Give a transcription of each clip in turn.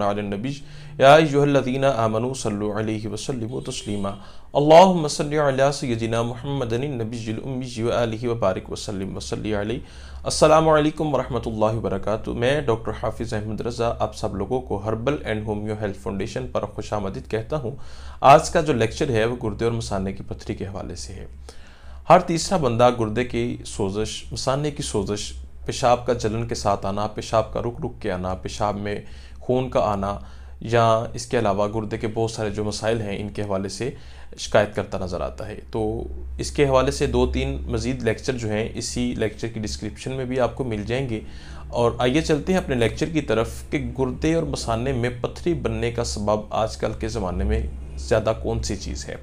Alan नबी या अय्युहल्लज़ीना आमनू सल्लु व सल्लिमु तस्लीमा अल्लाहुम्म सल्लि अला सय्यिदिना मुहम्मदिन नबिय्यिल उम्मी व आलिहि व बारिक व सल्लिम व सल्लि अलैहि अस्सलाम वालेकुम वरहमतुल्लाहि वबरकातुहू मैं डॉक्टर हाफिज़ अहमद रज़ा आप सब लोगों को herbal and homeo health foundation पर खुश आमदीद कहता हूँ। आज का जो लेक्चर है वो गुर्दे और मसाने की पथरी के हवाले से है। हर तीसरा बंदा गुर्दे की सोजश, मसाने की सोजश पेशाब का जलन के साथ आना, पेशाब का रुक रुक के आना, पेशाब में खून का आना, या इसके अलावा गुर्दे के बहुत सारे जो मसाइल हैं, इनके हवाले से शिकायत करता नज़र आता है। तो इसके हवाले से दो तीन मज़ीद लेक्चर जो हैं, इसी लेक्चर की डिस्क्रिप्शन में भी आपको मिल जाएँगे। और आइए चलते हैं अपने लेक्चर की तरफ़ कि गुर्दे और मसाने में पथरी बनने का सबब आजकल के ज़माने में ज़्यादा कौन सी चीज़ है?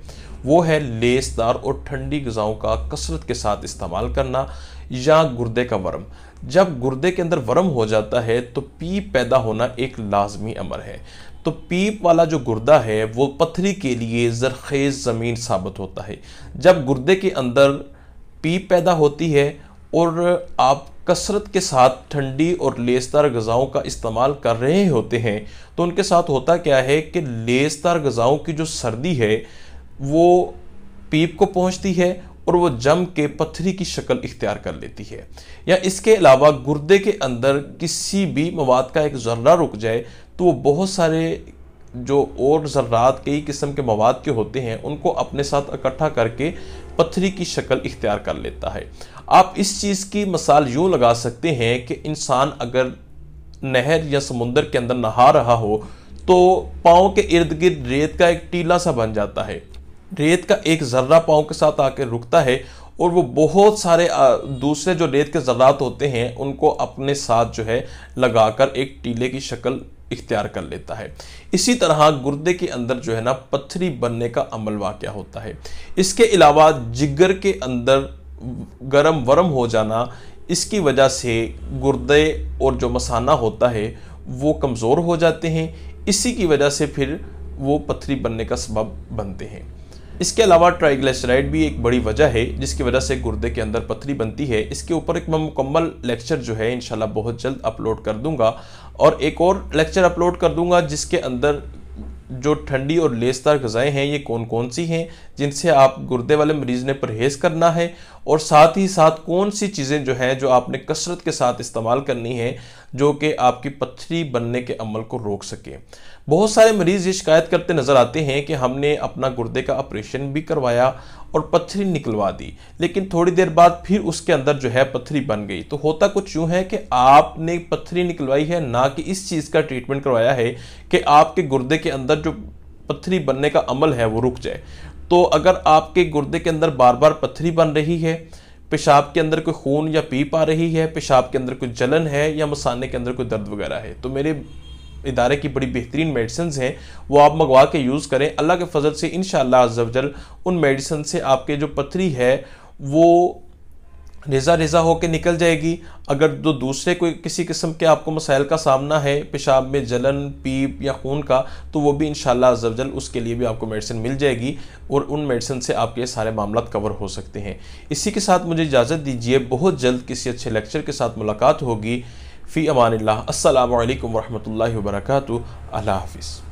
वो है लेसदार और ठंडी गज़ाओं का कसरत के साथ इस्तेमाल करना या गुर्दे का वर्म। जब गुर्दे के अंदर वर्म हो जाता है तो पीप पैदा होना एक लाजमी अमर है। तो पीप वाला जो गुर्दा है, वो पथरी के लिए जरखेज़ ज़मीन साबित होता है। जब गुर्दे के अंदर पीप पैदा होती है और आप कसरत के साथ ठंडी और लेसदार गज़ाओं का इस्तेमाल कर रहे होते हैं तो उनके साथ होता क्या है कि लेसदार गज़ाओं की जो सर्दी है, वो पीप को पहुँचती है और वो जम के पथरी की शक्ल इख्तियार कर लेती है। या इसके अलावा गुर्दे के अंदर किसी भी मवाद का एक ज़र्रा रुक जाए तो वो बहुत सारे जो और ज़र्रात कई किस्म के मवाद के होते हैं, उनको अपने साथ इकट्ठा करके पथरी की शक्ल इख्तियार कर लेता है। आप इस चीज़ की मिसाल यूँ लगा सकते हैं कि इंसान अगर नहर या समुंदर के अंदर नहा रहा हो तो पाँव के इर्द गिर्द रेत का एक टीला सा बन जाता है। रेत का एक ज़र्रा पाँव के साथ आकर रुकता है और वो बहुत सारे दूसरे जो रेत के ज़र्रात होते हैं, उनको अपने साथ जो है लगाकर एक टीले की शक्ल इख्तियार कर लेता है। इसी तरह गुर्दे के अंदर जो है ना, पत्थरी बनने का अमल वाक़ होता है। इसके अलावा जिगर के अंदर गर्म वर्म हो जाना, इसकी वजह से गुर्दे और जो मसाना होता है, वो कमज़ोर हो जाते हैं। इसी की वजह से फिर वो पत्थरी बनने का सबब बनते हैं। इसके अलावा ट्राइग्लिसराइड भी एक बड़ी वजह है, जिसकी वजह से गुर्दे के अंदर पथरी बनती है। इसके ऊपर एक मैं मुकम्मल लेक्चर जो है इनशाला बहुत जल्द अपलोड कर दूँगा। और एक और लेक्चर अपलोड कर दूँगा, जिसके अंदर जो ठंडी और लेसदार गज़ाएँ हैं, ये कौन कौन सी हैं, जिनसे आप गुर्दे वाले मरीज़ ने परहेज़ करना है। और साथ ही साथ कौन सी चीज़ें जो हैं जो आपने कसरत के साथ इस्तेमाल करनी है, जो कि आपकी पथरी बनने के अमल को रोक सके। बहुत सारे मरीज़ ये शिकायत करते नज़र आते हैं कि हमने अपना गुर्दे का ऑपरेशन भी करवाया और पत्थरी निकलवा दी, लेकिन थोड़ी देर बाद फिर उसके अंदर जो है पत्थरी बन गई। तो होता कुछ यूँ है कि आपने पत्थरी निकलवाई है, ना कि इस चीज़ का ट्रीटमेंट करवाया है कि आपके गुर्दे के अंदर जो पत्थरी बनने का अमल है वो रुक जाए। तो अगर आपके गुर्दे के अंदर बार बार पत्थरी बन रही है, पेशाब के अंदर कोई खून या पीप आ रही है, पेशाब के अंदर कोई जलन है या मसाने के अंदर कोई दर्द वगैरह है तो मेरे इदारे की बड़ी बेहतरीन मेडिसिन हैं, वो आप मंगवा के यूज़ करें। अल्लाह के फजल से इन शजल उन मेडिसिन से आपके जो पथरी है, वो रेज़ा रेज़ा होकर निकल जाएगी। अगर जो दूसरे कोई किसी किस्म के आपको मसाइल का सामना है, पेशाब में जलन, पीप या खून का तो वो भी इन शजल उसके लिए भी आपको मेडिसिन मिल जाएगी और उन मेडिसिन से आपके सारे मामला कवर हो सकते हैं। इसी के साथ मुझे इजाज़त दीजिए, बहुत जल्द किसी अच्छे लेक्चर के साथ मुलाकात होगी। फ़ी अमान अल्लाम वरहमल वर्का अल्लाह हाफिज़।